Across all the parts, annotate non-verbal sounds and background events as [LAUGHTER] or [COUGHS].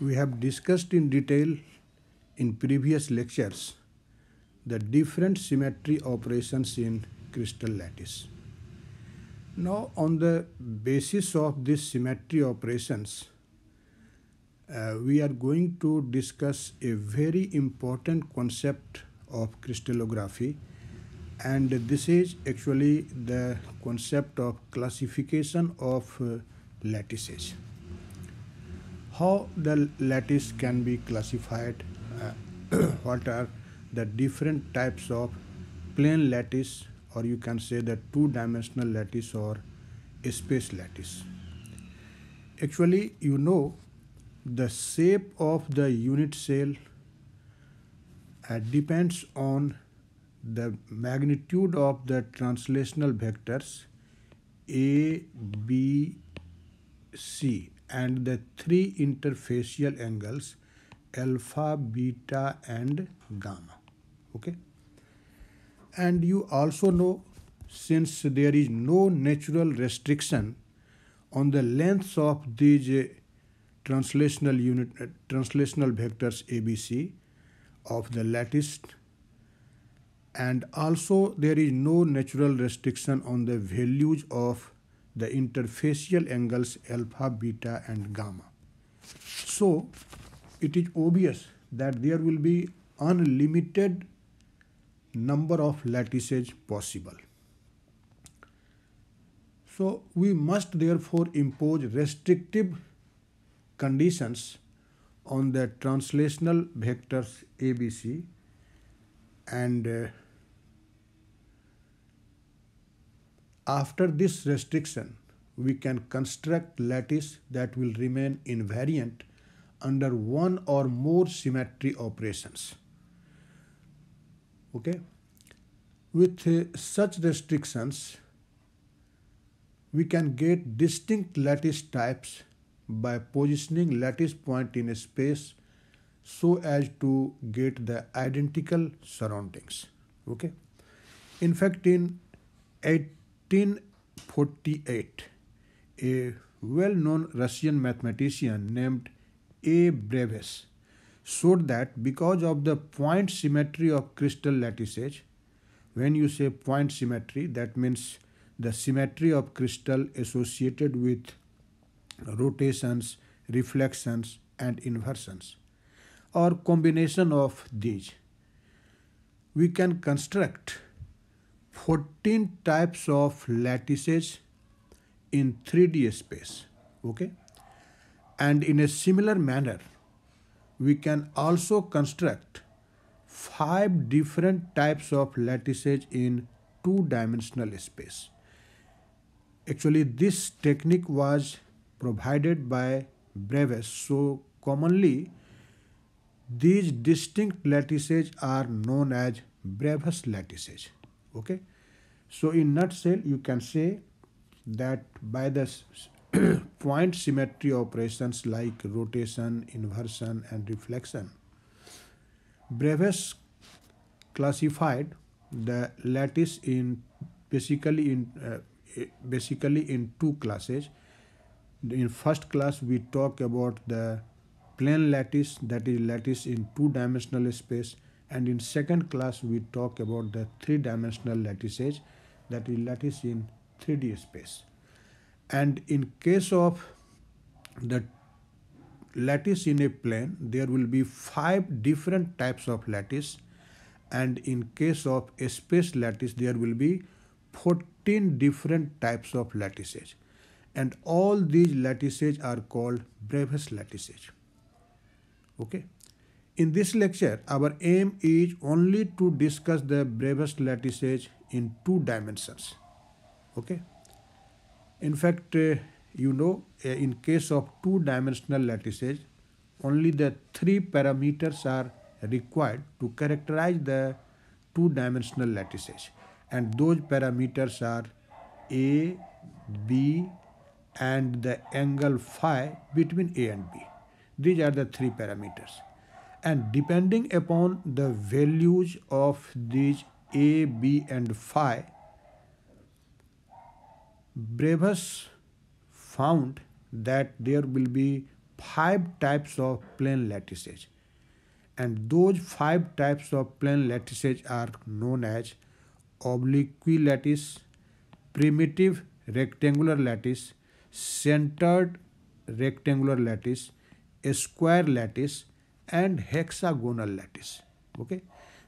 We have discussed in detail in previous lectures the different symmetry operations in crystal lattice. Now on the basis of these symmetry operations, uh, we are going to discuss a very important concept of crystallography and this is actually the concept of classification of uh, lattices how the lattice can be classified, uh, [CLEARS THROAT] what are the different types of plane lattice or you can say the two-dimensional lattice or space lattice. Actually, you know the shape of the unit cell uh, depends on the magnitude of the translational vectors A, B, C and the three interfacial angles alpha, beta and gamma. Okay. And you also know since there is no natural restriction on the length of these uh, translational unit uh, translational vectors ABC of the lattice and also there is no natural restriction on the values of the interfacial angles alpha, beta and gamma. So it is obvious that there will be unlimited number of lattices possible. So we must therefore impose restrictive conditions on the translational vectors ABC and uh, After this restriction, we can construct lattice that will remain invariant under one or more symmetry operations. Okay. With uh, such restrictions, we can get distinct lattice types by positioning lattice point in a space so as to get the identical surroundings. Okay. In fact, in 8 1848, a well-known Russian mathematician named A. Bravais showed that because of the point symmetry of crystal lattices, when you say point symmetry, that means the symmetry of crystal associated with rotations, reflections and inversions or combination of these. We can construct 14 types of lattices in 3D space okay? And in a similar manner we can also construct five different types of lattices in two-dimensional space. Actually this technique was provided by Bravais so commonly these distinct lattices are known as Bravais lattices okay? So in nutshell you can say that by the [CLEARS THROAT] point symmetry operations like rotation inversion and reflection Bravais classified the lattice in basically in uh, basically in two classes. In first class we talk about the plane lattice that is lattice in two dimensional space and in second class we talk about the three-dimensional lattices that is lattice in 3D space. And in case of the lattice in a plane, there will be five different types of lattice and in case of a space lattice, there will be 14 different types of lattices. And all these lattices are called Bravais lattices. Okay. In this lecture, our aim is only to discuss the Bravais lattices in two dimensions. Okay. In fact, uh, you know, uh, in case of two-dimensional lattices, only the three parameters are required to characterize the two-dimensional lattices. And those parameters are A, B, and the angle phi between A and B. These are the three parameters and depending upon the values of these a, B and phi, Bravais found that there will be five types of plane lattices. And those five types of plane lattices are known as oblique lattice primitive rectangular lattice centered rectangular lattice square lattice and hexagonal lattice. Okay?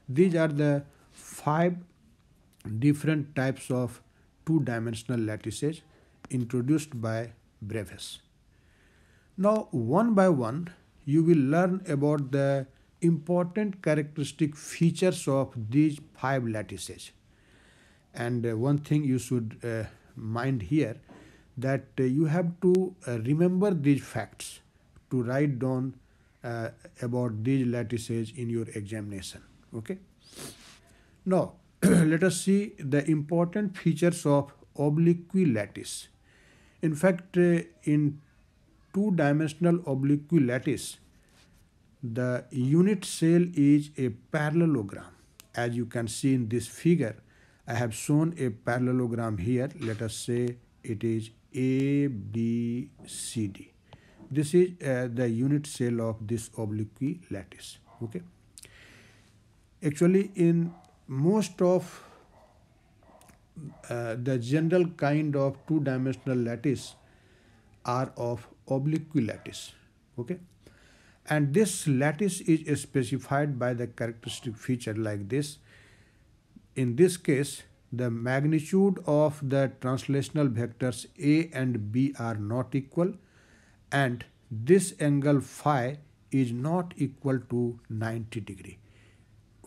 These are the five different types of two dimensional lattices introduced by Bravais now, one by one, you will learn about the important characteristic features of these five lattices. And uh, one thing you should uh, mind here that uh, you have to uh, remember these facts to write down uh, about these lattices in your examination. Okay. Now, [CLEARS THROAT] let us see the important features of oblique lattice. In fact, uh, in two-dimensional oblique lattice, the unit cell is a parallelogram. As you can see in this figure, I have shown a parallelogram here. Let us say it is A, B, C, D. This is uh, the unit cell of this oblique lattice. Okay. Actually, in most of uh, the general kind of two-dimensional lattice are of oblique lattice okay and this lattice is specified by the characteristic feature like this in this case the magnitude of the translational vectors a and b are not equal and this angle phi is not equal to 90 degree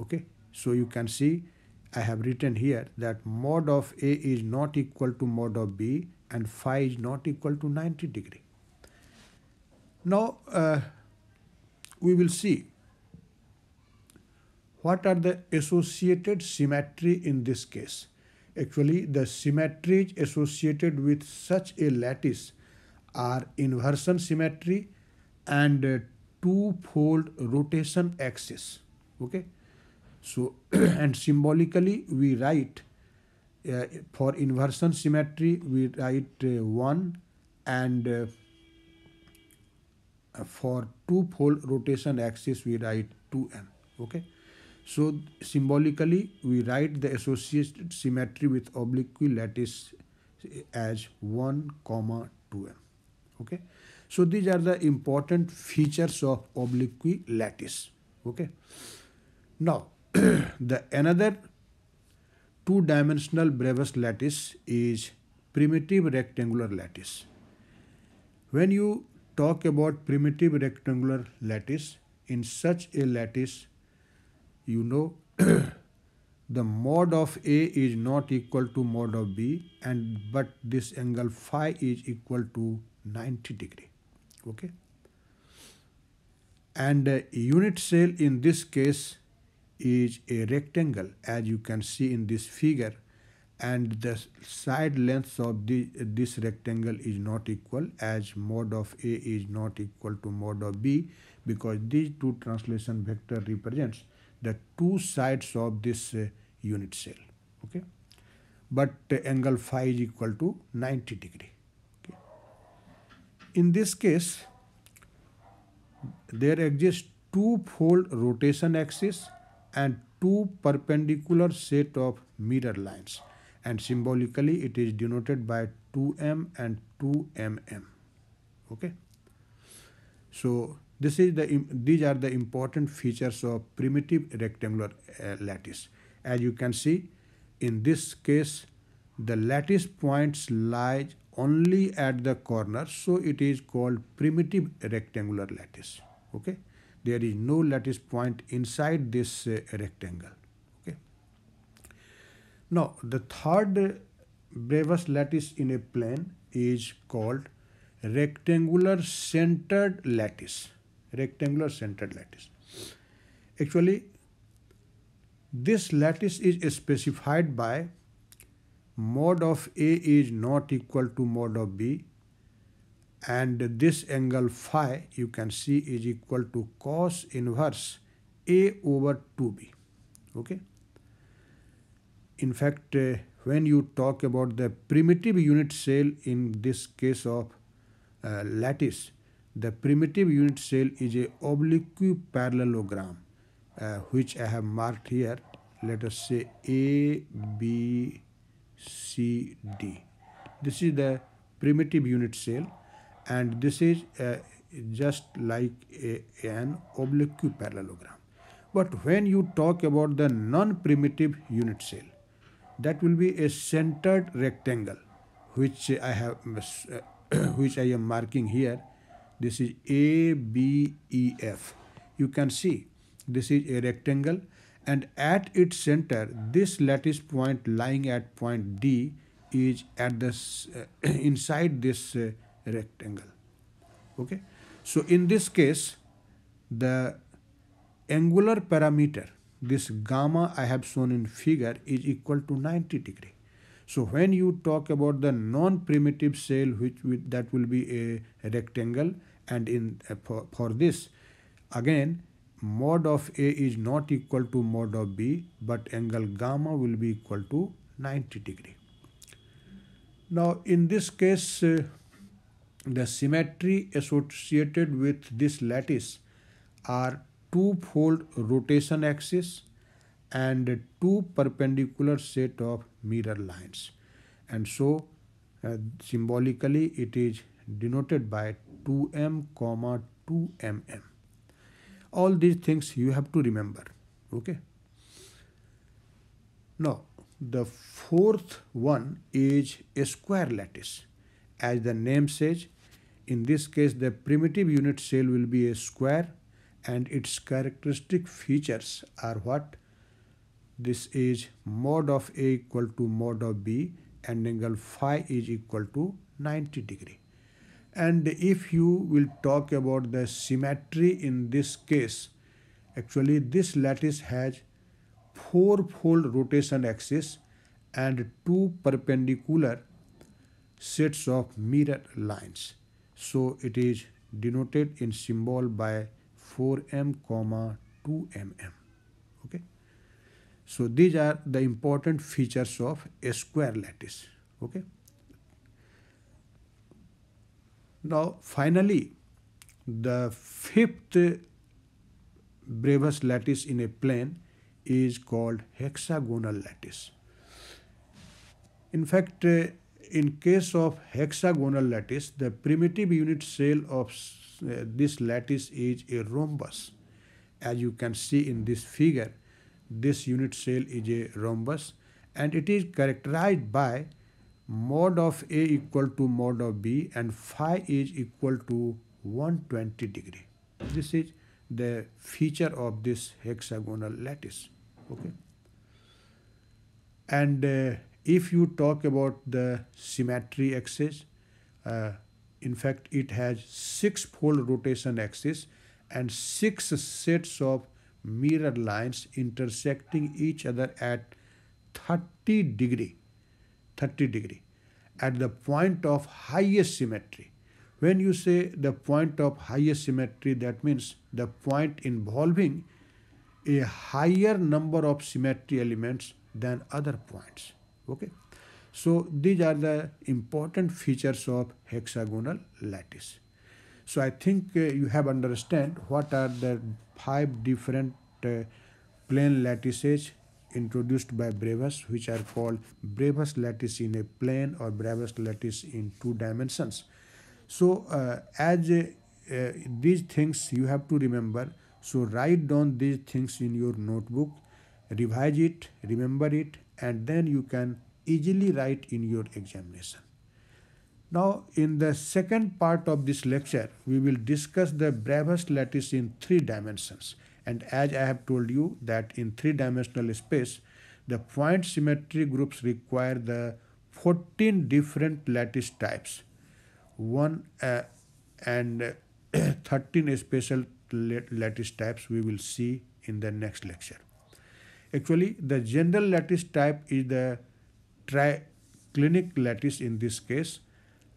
okay so you can see I have written here that mod of A is not equal to mod of B and phi is not equal to 90 degree. Now uh, we will see what are the associated symmetry in this case. Actually the symmetries associated with such a lattice are inversion symmetry and uh, two-fold rotation axis. Okay. So [CLEARS THROAT] and symbolically we write uh, for inversion symmetry we write uh, 1 and uh, uh, for two-fold rotation axis we write 2m okay so symbolically we write the associated symmetry with oblique lattice as 1 comma 2m okay? So these are the important features of oblique lattice. Okay? Now [CLEARS THROAT] the another two-dimensional Bravais lattice is primitive rectangular lattice. When you talk about primitive rectangular lattice, in such a lattice, you know [CLEARS THROAT] the mod of A is not equal to mod of B and but this angle phi is equal to 90 degree. Okay. And uh, unit cell in this case is a rectangle as you can see in this figure and the side lengths of the, this rectangle is not equal as mod of A is not equal to mod of B because these two translation vector represents the two sides of this uh, unit cell okay but uh, angle phi is equal to 90 degree okay. in this case there exists two fold rotation axis and two perpendicular set of mirror lines and symbolically it is denoted by 2m and 2mm okay so this is the these are the important features of primitive rectangular uh, lattice as you can see in this case the lattice points lie only at the corner so it is called primitive rectangular lattice okay there is no lattice point inside this uh, rectangle Okay. now, the third Bravais lattice in a plane is called rectangular centered lattice. Rectangular centered lattice. Actually, this lattice is specified by mod of A is not equal to mod of B and this angle phi you can see is equal to cos inverse A over 2B. Okay in fact, uh, when you talk about the primitive unit cell in this case of uh, lattice, the primitive unit cell is a oblique parallelogram uh, which I have marked here. Let us say A B C D. This is the primitive unit cell and this is uh, just like a, an oblique parallelogram but when you talk about the non-primitive unit cell that will be a centered rectangle which I have uh, [CLEARS THROAT] which I am marking here this is A, B, E, F. You can see this is a rectangle and at its center this lattice point lying at point D is at the uh, [CLEARS THROAT] inside this uh, rectangle. Okay. So in this case the angular parameter this gamma I have shown in figure is equal to 90 degree. So when you talk about the non-primitive cell which that will be a, a rectangle and in uh, for, for this again mod of A is not equal to mod of B but angle gamma will be equal to 90 degree. Now in this case uh, the symmetry associated with this lattice are two-fold rotation axis and two perpendicular set of mirror lines. And so uh, symbolically it is denoted by 2m comma 2mm all these things you have to remember okay? Now the fourth one is a square lattice. As the name says in this case the primitive unit cell will be a square and its characteristic features are what this is mod of A equal to mod of B and angle phi is equal to 90 degree. And if you will talk about the symmetry in this case, actually this lattice has four-fold rotation axis and two perpendicular sets of mirror lines. So it is denoted in symbol by 4m comma 2mm. Okay. So these are the important features of a square lattice. Okay. Now finally, the fifth Bravais lattice in a plane is called hexagonal lattice. In fact, in case of hexagonal lattice, the primitive unit cell of this lattice is a rhombus. As you can see in this figure, this unit cell is a rhombus and it is characterized by mod of A equal to mod of B and phi is equal to 120 degree. This is the feature of this hexagonal lattice. Okay. And uh, if you talk about the symmetry axis, uh, in fact it has six fold rotation axis and six sets of mirror lines intersecting each other at 30 degree 30 degree at the point of highest symmetry. When you say the point of highest symmetry that means the point involving a higher number of symmetry elements than other points. Okay? So these are the important features of hexagonal lattice so I think uh, you have understand what are the five different uh, plane lattices introduced by Bravais which are called Bravais lattice in a plane or Bravais lattice in two dimensions. So uh, as uh, uh, these things you have to remember so write down these things in your notebook revise it remember it and then you can easily write in your examination. Now, in the second part of this lecture, we will discuss the Bravais lattice in three dimensions. And as I have told you that in three-dimensional space, the point symmetry groups require the 14 different lattice types, one uh, and [COUGHS] 13 special lattice types we will see in the next lecture. Actually, the general lattice type is the triclinic lattice in this case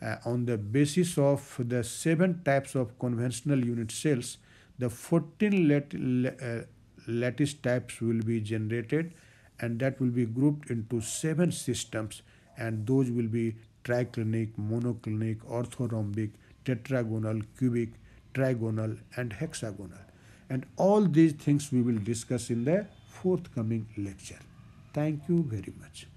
uh, on the basis of the seven types of conventional unit cells, the 14 lat uh, lattice types will be generated and that will be grouped into seven systems and those will be triclinic, monoclinic, orthorhombic, tetragonal, cubic trigonal and hexagonal. And all these things we will discuss in the forthcoming lecture. Thank you very much.